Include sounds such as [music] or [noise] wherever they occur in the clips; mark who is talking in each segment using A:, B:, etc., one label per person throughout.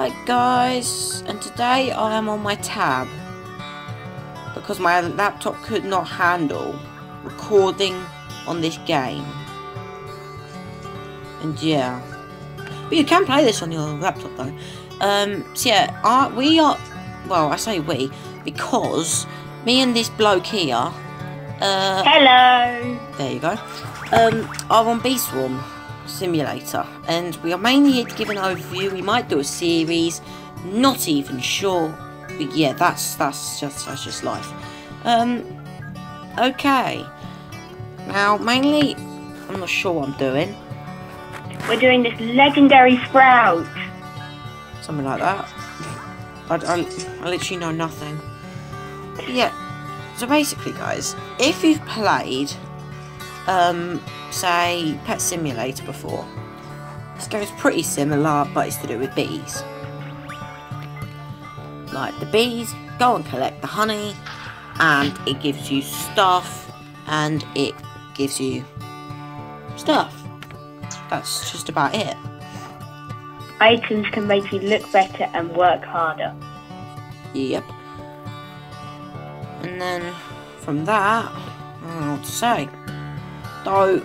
A: Hi guys, and today I am on my tab because my laptop could not handle recording on this game. And yeah, but you can play this on your laptop though. Um, so yeah, we are, well I say we, because me and this bloke here, uh,
B: Hello.
A: there you go, um, are on Bee Swarm Simulator, and we are mainly here to give an overview. We might do a series, not even sure. But yeah, that's that's just that's just life. Um, okay. Now, mainly, I'm not sure what I'm doing.
B: We're doing this legendary sprout.
A: Something like that. I, I, I literally know nothing. But Yeah. So basically, guys, if you've played, um, say, Pet Simulator before, this game's pretty similar, but it's to do with bees. Like, the bees go and collect the honey, and it gives you stuff, and it gives you stuff. That's just about it.
B: Items can make you look better and work harder.
A: Yep. And then from that, I don't know what to say. Though,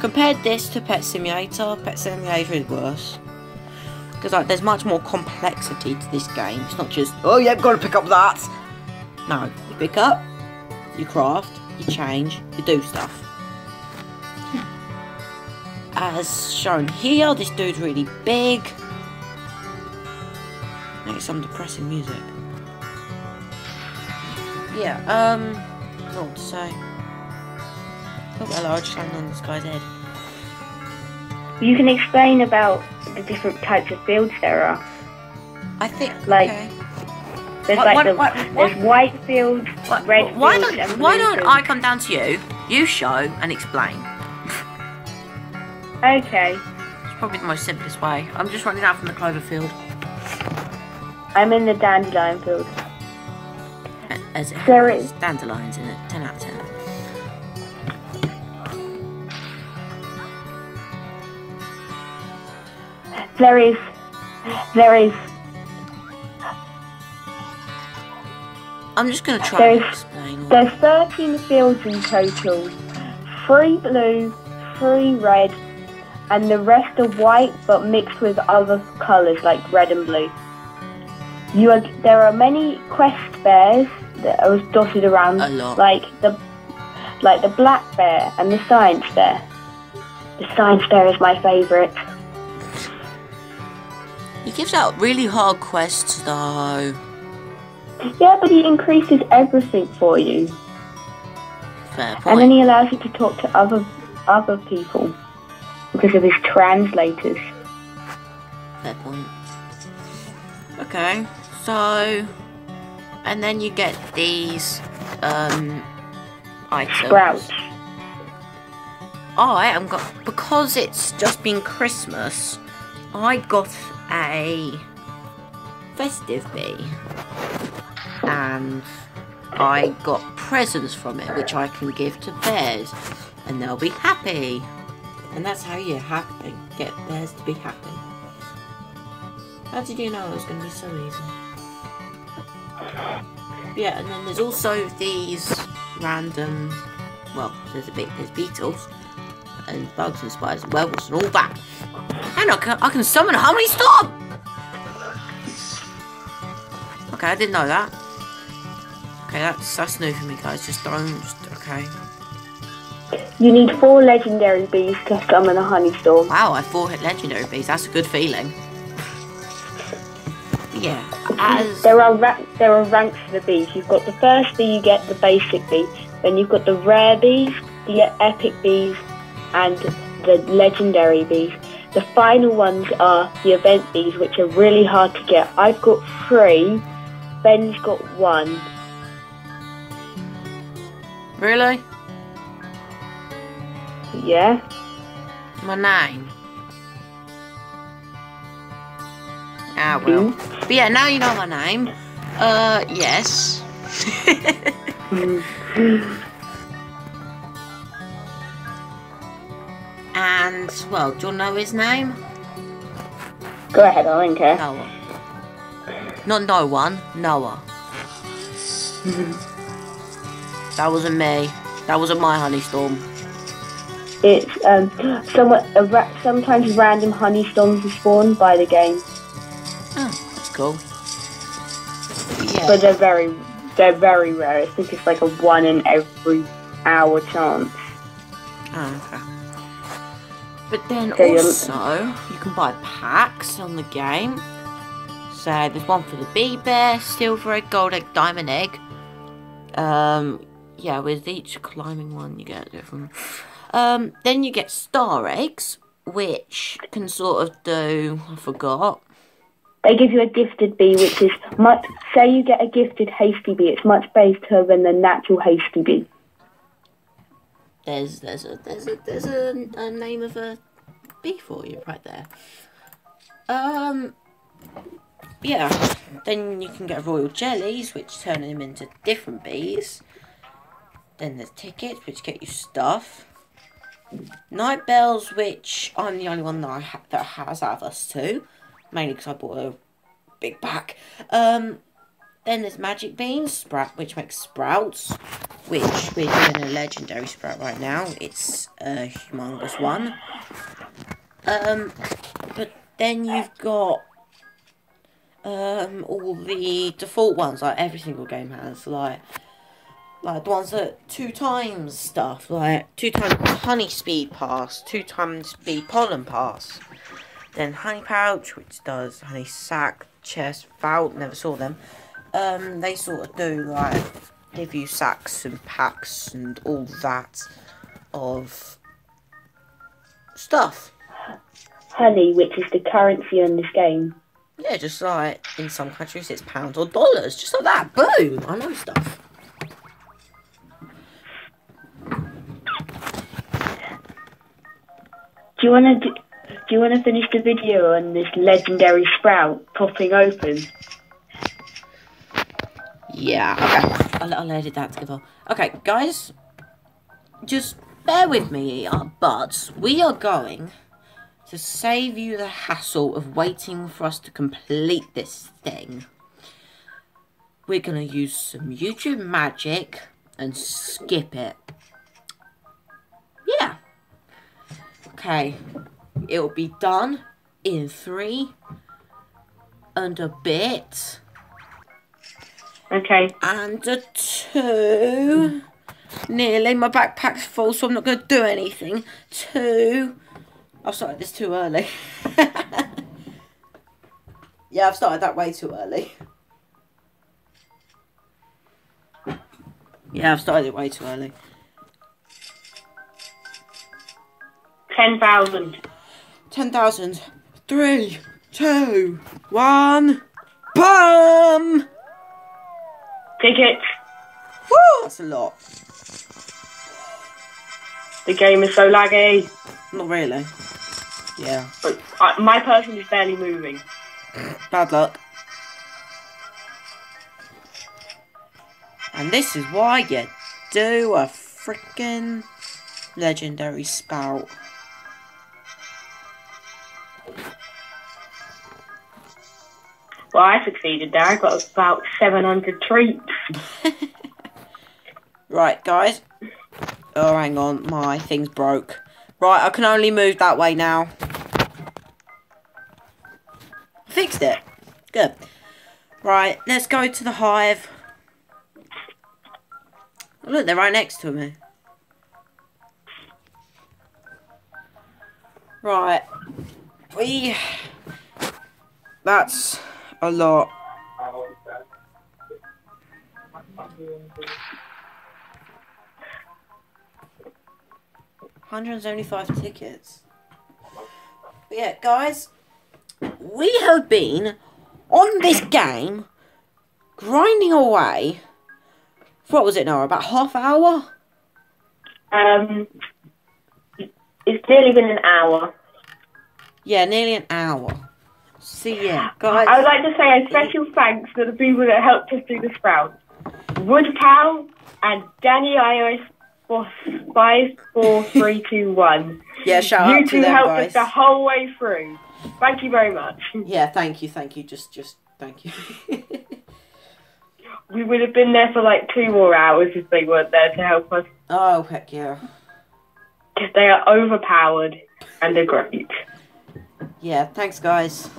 A: compared this to Pet Simulator, Pet Simulator is worse. Because like, there's much more complexity to this game. It's not just, oh yeah, I've gotta pick up that. No, you pick up, you craft, you change, you do stuff. As shown here, this dude's really big. Make some depressing music. Yeah, um, what to say. Oh, hello, I just landed on this guy's head.
B: You can explain about the different types of fields there are.
A: I think,
B: Like-
A: okay.
B: There's
A: What-
B: like
A: what-
B: the
A: what-
B: there's white fields, red
A: why
B: fields,
A: don't, why don't
B: fields.
A: I come down to you, you show and explain?
B: Okay,
A: It's probably the most simplest way. I'm just running out from the clover field.
B: I'm in the dandelion field.
A: As it
B: There
A: has
B: is-
A: dandelions in it,
B: There is, there is,
A: I'm just gonna try
B: There's-
A: and explain.
B: there's 13 fields in total. Three blue, three red, and the rest are white but mixed with other colours like red and blue. You are, there are many quest bears that are dotted around,
A: A lot.
B: like the like the black bear and the science bear. The science bear is my favourite.
A: He gives out really hard quests though.
B: Yeah, but he increases everything for you,
A: Fair
B: and then he allows you to talk to other other people because of his translators.
A: Fair point. Okay, so and then you get these um items.
B: Sprouts.
A: I am got because it's just been Christmas. I got a festive bee, and I got presents from it, which I can give to bears, and they'll be happy. And that's how you happy get bears to be happy. How did you know it was going to be so easy? Yeah, and then there's also these random. Well, there's a bit there's beetles and bugs and spiders and werewolves and all that. I can, I can summon a harmony storm. Okay, I didn't know that. Okay, that's that's new for me, guys. Just don't. Just, okay.
B: You need four legendary bees to summon a honey storm.
A: Wow, I four hit legendary bees. That's a good feeling. Yeah. As
B: There are ra- there are ranks for the bees. You've got the first bee, you get the basic bee. Then you've got the rare bees, the epic bees, and the legendary bees. The final ones are the event bees, which are really hard to get. I've got three. Ben's got one.
A: really,
B: Yeah.
A: my name. Ah well. But yeah, now you know my name. Uh, yes. [laughs] And, well, do you know his name?
B: Go ahead, I don't care.
A: Well. Not no one, Noah. that wasn't me. That wasn't my honey storm.
B: It's um, somewhat, a ra- sometimes random honey storms are spawned by the game,
A: Oh, that's cool. Yeah.
B: but they're very, they're very rare. I think it's like a one in every hour chance.
A: Oh, okay. But then
B: Okay, you're-
A: also, you can buy packs on the game. So there's one for the bee bear, silver egg, gold egg, diamond egg. Um, yeah, with each climbing one, you get different. Um, then you get star eggs, which can sort of do. I forgot.
B: They give you a gifted bee, which is much. Say you get a gifted hasty bee, it's much better than the natural hasty bee.
A: There's there's a there's a there's a, a name of a bee for you right there. Um yeah. Then you can get royal jellies, which turn them into different bees. Then there's tickets, which get you stuff. Night bells, which I'm the only one that I ha- that has out of us two, mainly because I bought a big pack. Um, then there's magic beans, sprout, which makes sprouts, which we're doing a legendary sprout right now. It's a humongous one. Um, but then you've got um all the default ones, like every single game has, like like the ones that two times stuff, like two times honey speed pass, two times speed pollen pass. Then honey pouch, which does honey sack, chest, vault, never saw them. Um, they sort of do like give you sacks and packs and all that of stuff.
B: Honey, which is the currency in this game.
A: Yeah, just like in some countries it's pounds or dollars, just like that. Boom! I know stuff.
B: Do you want to? Do you want to finish the video on this legendary sprout popping open?
A: Yeah, okay. I'll, I'll edit that together. Okay, guys, just bear with me uh, here, but we are going to save you the hassle of waiting for us to complete this thing. We're going to use some YouTube magic and skip it. Yeah. Okay, it'll be done in three and a bit.
B: Okay.
A: And a two. Nearly. My backpack's full, so I'm not going to do anything. Two. I've started this too early. [laughs] yeah, I've started that way too early. Yeah, I've started it way too early.
B: Ten thousand.
A: 10,000. Three, two, one. Bum!
B: Tickets.
A: Woo! That's a lot.
B: The game is so laggy.
A: Not really. Yeah.
B: But uh, my person is barely moving.
A: Bad luck. And this is why you do a freaking legendary sprout.
B: Well, I succeeded there. I got about 700 treats. [laughs]
A: Right, guys. Oh, hang on. My thing's broke. Right, I can only move that way now. Fixed it. Good. Right, let's go to the hive. Look, they're right next to me. Right. We... That's a lot. Hundred and seventy-five tickets. But yeah, guys, we have been on this game grinding away. What was it now? About half hour?
B: Um, it's nearly been an hour.
A: Yeah, nearly an hour. See, guys.
B: I would like to say a special thanks to the people that helped us do the sprout. Woodcow and Danny iOS five four [laughs] three two one.
A: Yeah, shout
B: You
A: out to
B: two
A: them,
B: helped
A: guys.
B: us the whole way through. Thank you very much. [laughs]
A: Yeah, thank you, thank you. Just, just Thank you.
B: We would have been there for like two more hours if they weren't there to help us.
A: oh, heck yeah.
B: Because they are overpowered and they're great.
A: Yeah, thanks, guys.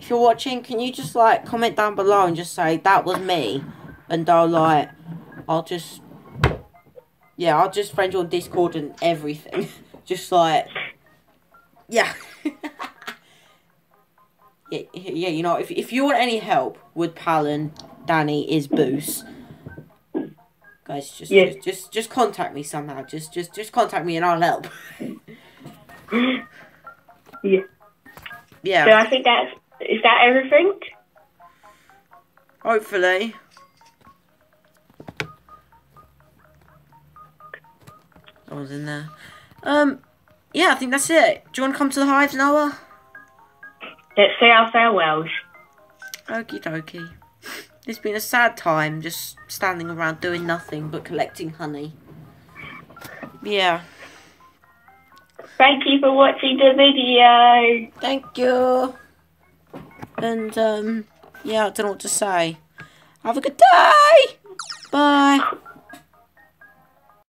A: If you're watching, can you just, like, comment down below and just say, that was me? And I'll, like, I'll just... Yeah, I'll just friend you on Discord and everything. [laughs] just, like... Yeah. [laughs] yeah, yeah, you know, if, if you want any help with Palin, Danny, is Boos... Guys, just,
B: Yeah.
A: just just just contact me somehow. Just just just contact me and I'll help. [laughs]
B: Yeah.
A: yeah.
B: So I think that's is that everything?
A: Hopefully. I was in there. Um, yeah, I think that's it. Do you want to come to the hives, Noah?
B: Let's say our farewells.
A: Okie dokie. It's been a sad time just standing around doing nothing but collecting honey. Yeah.
B: Thank you for watching the video.
A: Thank you. And, um, yeah, I don't know what to say. Have a good day. Bye.